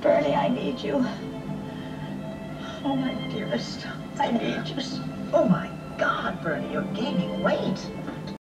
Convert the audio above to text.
Bernie, I need you. Oh, my dearest, I need you. Oh, my God, Bernie, you're gaining weight.